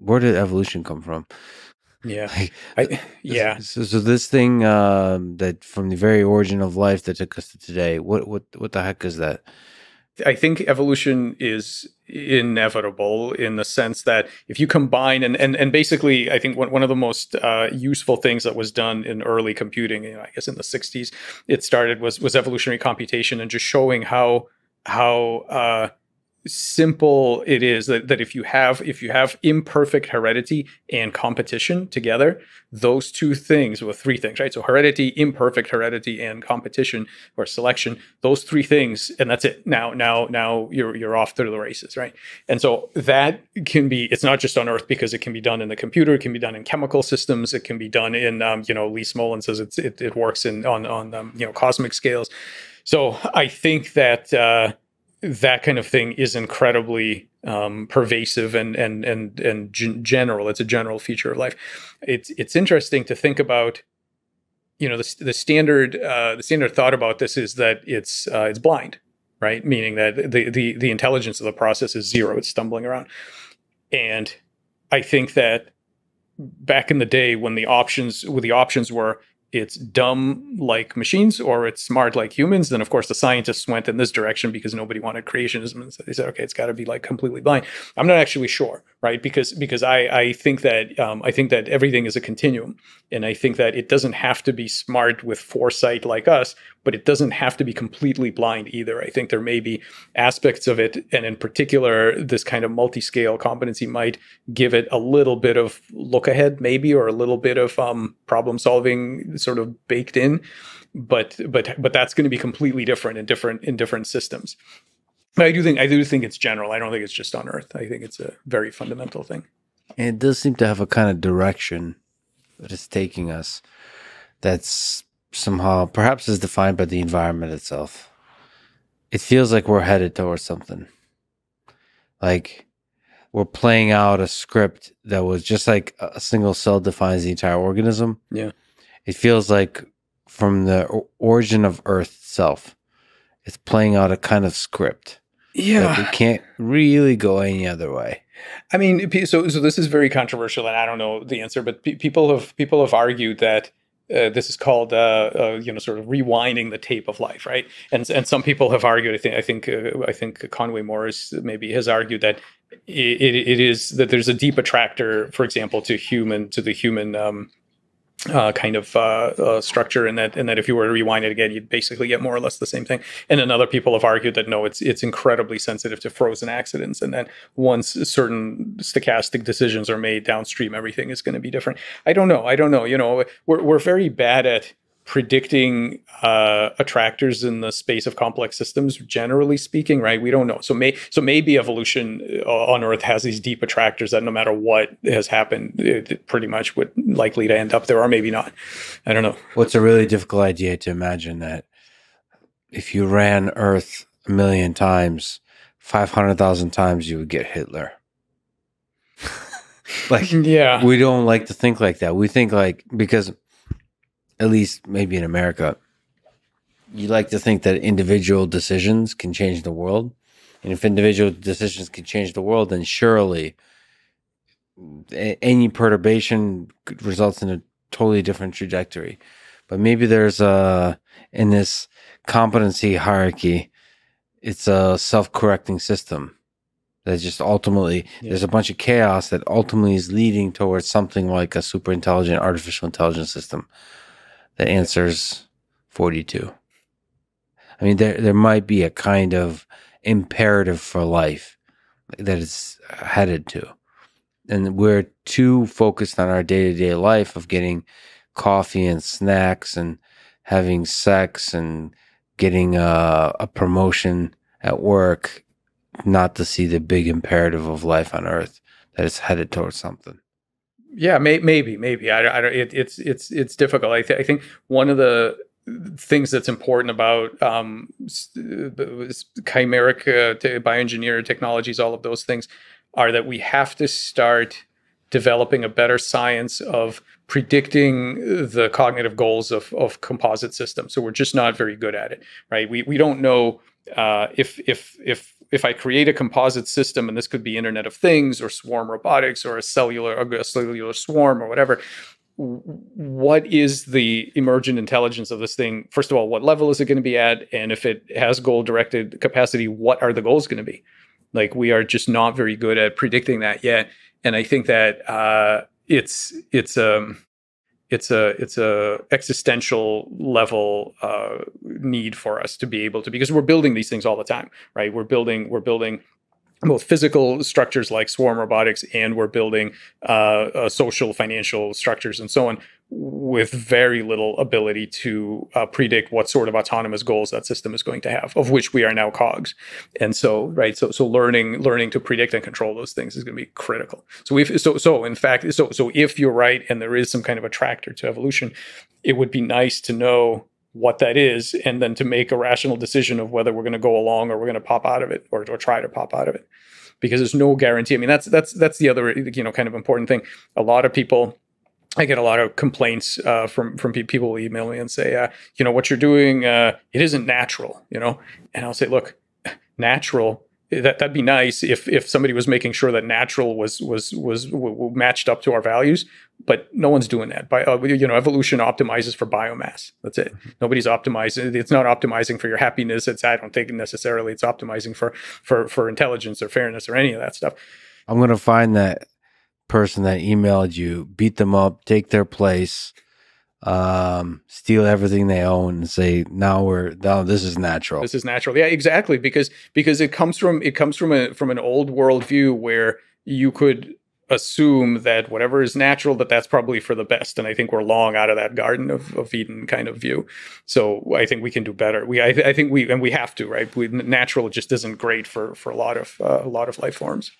where did evolution come from? Yeah, like, I, yeah. So, so this thing um, that from the very origin of life that took us to today, what what what the heck is that? I think evolution is inevitable in the sense that if you combine and and, and basically I think one, one of the most uh, useful things that was done in early computing, you know, I guess in the 60s, it started was was evolutionary computation and just showing how how uh, simple it is that, that if you have if you have imperfect heredity and competition together those two things well three things right? So heredity imperfect heredity and competition or selection those three things and that's it. Now now now you're you're off to the races right? And so that can be it's not just on earth because it can be done in the computer it can be done in chemical systems it can be done in um, you know lee smolin says it's, it, it works in on on um, you know cosmic scales. So i think that uh that kind of thing is incredibly um, pervasive and and and and general. It's a general feature of life. It's it's interesting to think about. You know, the, the standard uh, the standard thought about this is that it's uh, it's blind, right? Meaning that the the the intelligence of the process is zero. It's stumbling around, and I think that back in the day when the options when the options were it's dumb like machines or it's smart like humans, then of course the scientists went in this direction because nobody wanted creationism. And so they said, okay, it's got to be like completely blind. I'm not actually sure, right? Because because I I think that um, I think that everything is a continuum, and I think that it doesn't have to be smart with foresight like us, but it doesn't have to be completely blind either. I think there may be aspects of it, and in particular, this kind of multi-scale competency might give it a little bit of look ahead, maybe, or a little bit of um, problem solving sort of baked in. But but but that's going to be completely different in different in different systems. But I do think I do think it's general. I don't think it's just on Earth. I think it's a very fundamental thing. And it does seem to have a kind of direction that it's taking us. That's somehow perhaps is defined by the environment itself. It feels like we're headed towards something. Like we're playing out a script that was just like a single cell defines the entire organism. Yeah. It feels like from the origin of Earth itself, it's playing out a kind of script. Yeah. we can't really go any other way. I mean, so so this is very controversial, and I don't know the answer, but pe- people have people have argued that uh, this is called uh, uh, you know sort of rewinding the tape of life, right? And and some people have argued. I think I think uh, I think Conway Morris maybe has argued that it, it, it is that there's a deep attractor, for example, to human to the human um, uh, kind of uh, uh, structure, and that and that if you were to rewind it again, you'd basically get more or less the same thing. And then other people have argued that no, it's it's incredibly sensitive to frozen accidents, and that once certain stochastic decisions are made downstream, everything is going to be different. I don't know. I don't know. You know, we're we're very bad at predicting uh, attractors in the space of complex systems generally speaking right? We don't know. So may so maybe evolution uh, on earth has these deep attractors that no matter what has happened it pretty much would likely to end up there or maybe not. I don't know. What's a really difficult idea to imagine that if you ran earth a million times 500,000 times you would get hitler. Like yeah. we don't like to think like that. We think like because at least maybe in America, you like to think that individual decisions can change the world. And if individual decisions can change the world, then surely any perturbation results in a totally different trajectory. But maybe there's a, in this competency hierarchy, it's a self correcting system that just ultimately, yeah. there's a bunch of chaos that ultimately is leading towards something like a super intelligent artificial intelligence system that answers 42. I mean, there there might be a kind of imperative for life that it's headed to, and we're too focused on our day to day life of getting coffee and snacks and having sex and getting a, a promotion at work, not to see the big imperative of life on Earth that it's headed towards something. Yeah, may, maybe, maybe. I, I it, it's it's it's difficult. I, th- I think one of the things that's important about um, chimeric uh, bioengineered technologies, all of those things, are that we have to start developing a better science of predicting the cognitive goals of, of composite systems. So we're just not very good at it, right? We we don't know uh, if if if if I create a composite system, and this could be Internet of Things or swarm robotics or a cellular a cellular swarm or whatever, what is the emergent intelligence of this thing? First of all, what level is it going to be at? And if it has goal directed capacity, what are the goals going to be? Like we are just not very good at predicting that yet. And I think that uh, it's it's um it's a it's a existential level uh, need for us to be able to because we're building these things all the time, right? We're building we're building both physical structures like swarm robotics and we're building uh, uh, social financial structures and so on with very little ability to uh, predict what sort of autonomous goals that system is going to have of which we are now cogs. And so right so so learning learning to predict and control those things is going to be critical. So if so so in fact so so if you're right and there is some kind of attractor to evolution it would be nice to know what that is and then to make a rational decision of whether we're going to go along or we're going to pop out of it or, or try to pop out of it. Because there's no guarantee. I mean that's that's that's the other you know kind of important thing. A lot of people I get a lot of complaints uh, from from people email me and say, uh, you know, what you're doing, uh, it isn't natural, you know. And I'll say, look, natural that that'd be nice if if somebody was making sure that natural was was was w- matched up to our values but no one's doing that. By uh, you know evolution optimizes for biomass. That's it. Mm-hmm. nobody's optimizing it's not optimizing for your happiness. It's i don't think necessarily it's optimizing for for for intelligence or fairness or any of that stuff. I'm going to find that person that emailed you beat them up take their place um, steal everything they own and say now we're now this is natural. This is natural. Yeah, exactly. Because because it comes from it comes from a from an old world view where you could assume that whatever is natural that that's probably for the best and i think we're long out of that garden of, of eden kind of view so i think we can do better we i, th- I think we and we have to right we, natural just isn't great for for a lot of uh, a lot of life forms